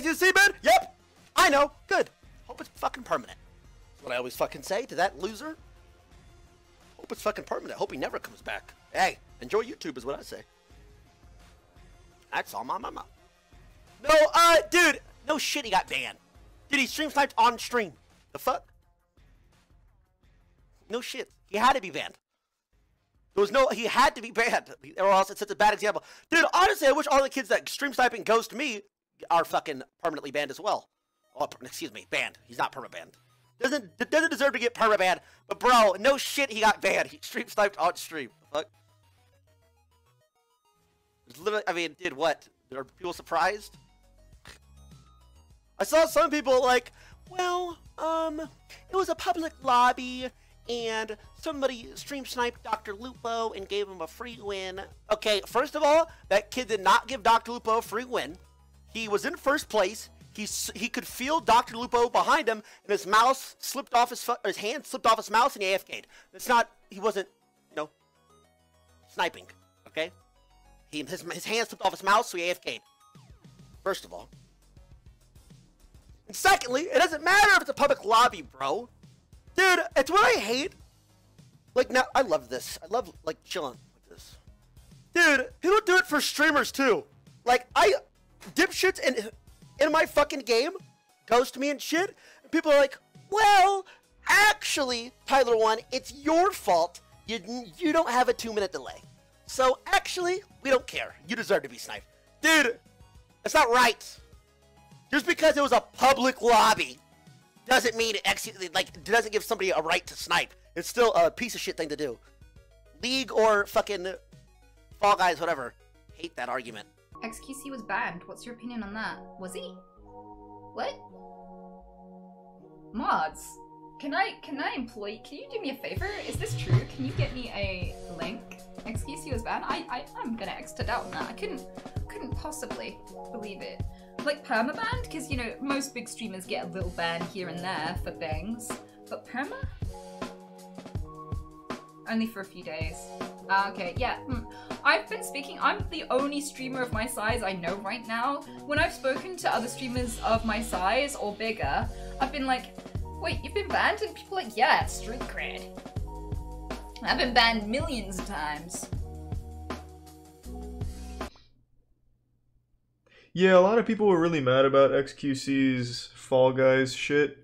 XQC ban? Yep. I know. Good. Hope it's fucking permanent. That's what I always fucking say to that loser. Hope it's fucking permanent. Hope he never comes back. Hey, enjoy YouTube is what I say. That's all my mama. No, uh, dude, no shit, he got banned. Dude, he stream sniped on stream. The fuck? No shit. He had to be banned. There was no, he had to be banned, or else it's such a bad example. Dude, honestly, I wish all the kids that stream sniping ghost me are fucking permanently banned as well. Oh, excuse me, banned. He's not perma banned. Doesn't doesn't deserve to get perma banned. But bro, no shit, he got banned. He stream sniped on stream. Fuck. literally, I mean, did what? Are people surprised? I saw some people like, well, um, it was a public lobby and somebody stream sniped Dr. Lupo and gave him a free win. Okay, first of all, that kid did not give Dr. Lupo a free win. He was in first place. He, he could feel Dr. Lupo behind him, and his mouse slipped off his his hand slipped off his mouse, and he AFK'd. It's not he wasn't, you know, sniping. Okay, he his his hand slipped off his mouse, so he AFK'd. First of all, and secondly, it doesn't matter if it's a public lobby, bro. Dude, it's what I hate. Like now, I love this. I love like chilling with this. Dude, people do it for streamers too. Like I, dipshits in in my fucking game, ghost me and shit. People are like, well, actually, Tyler one, it's your fault. You you don't have a two minute delay. So actually, we don't care. You deserve to be sniped, dude. That's not right. Just because it was a public lobby doesn't mean it actually like doesn't give somebody a right to snipe. It's still a piece of shit thing to do. League or fucking Fall Guys, whatever. Hate that argument. XQC was banned. What's your opinion on that? Was he? What? Mods, can I can I employ? Can you do me a favor? Is this true? Can you get me a link? XQC was banned. I I I'm gonna exit out that. I couldn't couldn't possibly believe it like permabanned because you know most big streamers get a little ban here and there for things, but perma only for a few days. Okay, yeah. Hmm. I've been speaking. I'm the only streamer of my size I know right now. When I've spoken to other streamers of my size or bigger, I've been like, "Wait, you've been banned?" And people like, "Yeah, street cred." I've been banned millions of times. Yeah, a lot of people were really mad about XQC's Fall Guys shit.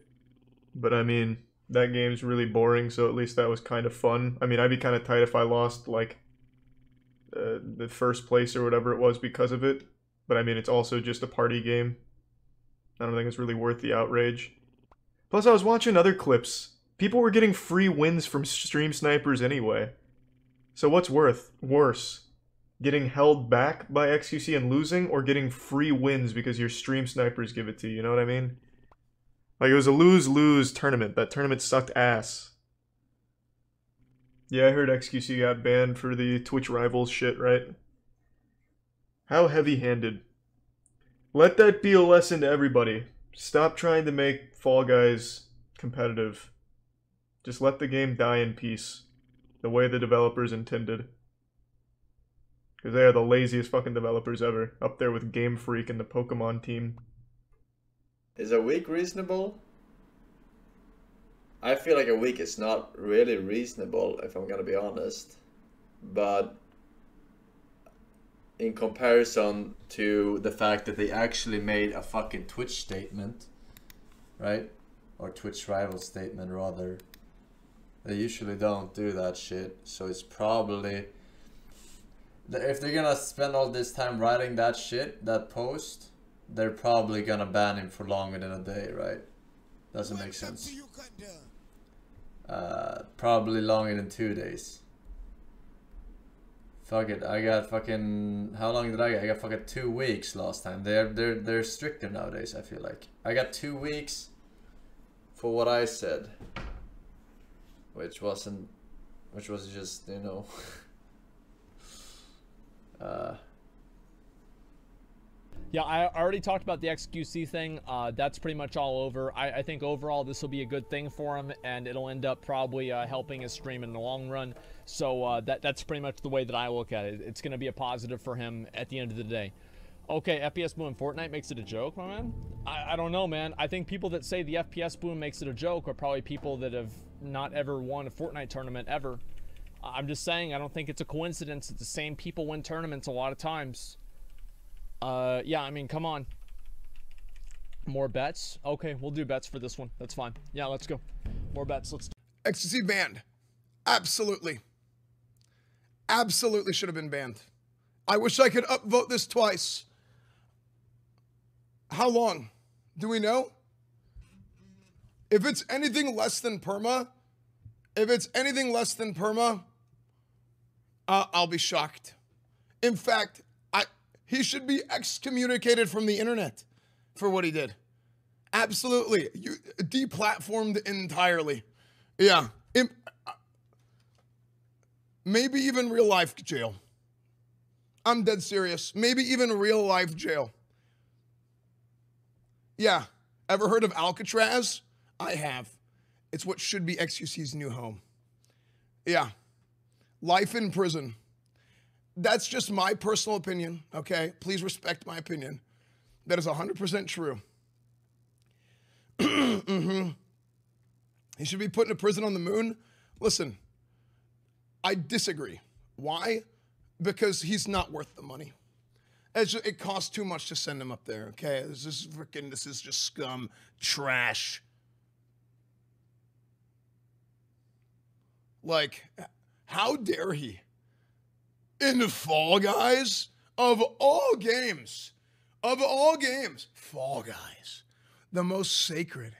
But I mean, that game's really boring, so at least that was kind of fun. I mean, I'd be kind of tight if I lost, like, uh, the first place or whatever it was because of it. But I mean, it's also just a party game. I don't think it's really worth the outrage. Plus, I was watching other clips. People were getting free wins from stream snipers anyway. So what's worth worse? getting held back by XQC and losing, or getting free wins because your stream snipers give it to you. You know what I mean? Like it was a lose lose tournament. That tournament sucked ass. Yeah, I heard XQC got banned for the Twitch rivals shit, right? How heavy handed. Let that be a lesson to everybody. Stop trying to make Fall Guys competitive. Just let the game die in peace, the way the developers intended. Because they are the laziest fucking developers ever. Up there with Game Freak and the Pokemon team. Is a week reasonable? I feel like a week is not really reasonable, if I'm gonna be honest. But in comparison to the fact that they actually made a fucking Twitch statement, right? Or Twitch rival statement, rather. They usually don't do that shit, so it's probably if they're gonna spend all this time writing that shit, that post, they're probably gonna ban him for longer than a day, right? Doesn't make sense. Uh, probably longer than two days. Fuck it, I got fucking how long did I get? I got fucking two weeks last time. They're they're they're stricter nowadays. I feel like I got two weeks for what I said, which wasn't, which was just you know. Uh, yeah, I already talked about the XQC thing. Uh, that's pretty much all over. I, I think overall this will be a good thing for him, and it'll end up probably uh, helping his stream in the long run. So uh, that that's pretty much the way that I look at it. It's going to be a positive for him at the end of the day. Okay, FPS boom Fortnite makes it a joke, my man? I, I don't know, man. I think people that say the FPS boom makes it a joke are probably people that have not ever won a Fortnite tournament ever. I'm just saying, I don't think it's a coincidence that the same people win tournaments a lot of times. Uh, yeah, I mean, come on. More bets? Okay, we'll do bets for this one. That's fine. Yeah, let's go. More bets. Let's. XQC banned. Absolutely. Absolutely should have been banned. I wish I could upvote this twice. How long? Do we know? If it's anything less than perma, if it's anything less than perma, uh, I'll be shocked. In fact, he should be excommunicated from the internet for what he did. Absolutely, you deplatformed entirely. Yeah, Im- maybe even real life jail. I'm dead serious. Maybe even real life jail. Yeah. Ever heard of Alcatraz? I have. It's what should be XQC's new home. Yeah. Life in prison. That's just my personal opinion, okay? Please respect my opinion. That is 100% true. mm-hmm. He should be put in a prison on the moon. Listen, I disagree. Why? Because he's not worth the money. Just, it costs too much to send him up there. Okay, this is freaking. This is just scum, trash. Like, how dare he? In the Fall Guys of all games, of all games, Fall Guys, the most sacred.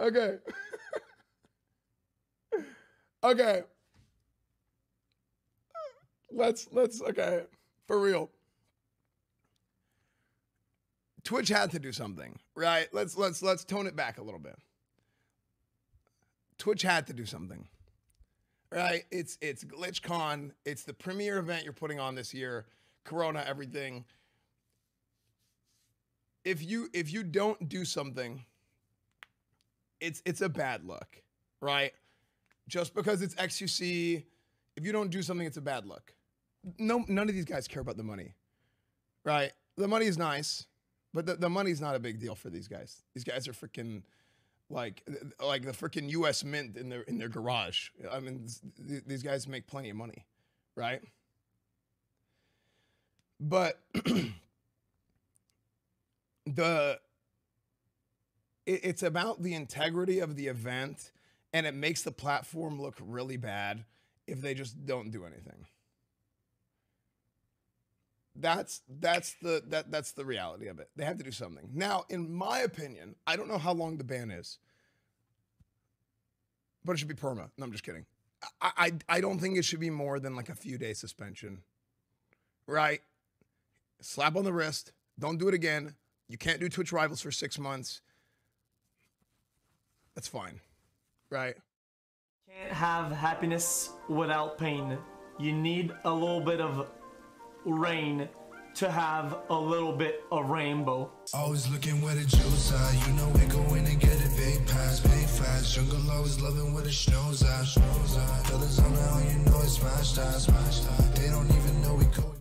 okay. okay. Let's let's okay. For real. Twitch had to do something, right? Let's let's let's tone it back a little bit. Twitch had to do something. Right? It's it's GlitchCon. It's the premier event you're putting on this year. Corona, everything. If you if you don't do something, it's it's a bad look, right? Just because it's XQC, if you don't do something, it's a bad look. No, none of these guys care about the money, right? The money is nice, but the, the money's not a big deal for these guys. These guys are freaking like like the freaking U.S. Mint in their in their garage. I mean, th- these guys make plenty of money, right? But the it, it's about the integrity of the event, and it makes the platform look really bad if they just don't do anything. That's that's the that that's the reality of it. They have to do something. Now, in my opinion, I don't know how long the ban is, but it should be perma. No, I'm just kidding. I I, I don't think it should be more than like a few days suspension. Right? Slap on the wrist. Don't do it again. You can't do Twitch Rivals for six months. That's fine. Right? Can't have happiness without pain. You need a little bit of rain to have a little bit of rainbow. Always looking where the juice are. You know we go in and get it big pass, big fast. Jungle always loving where the snow's at. Fellas on the you know it's smashed out, smashed out. They don't even know we go.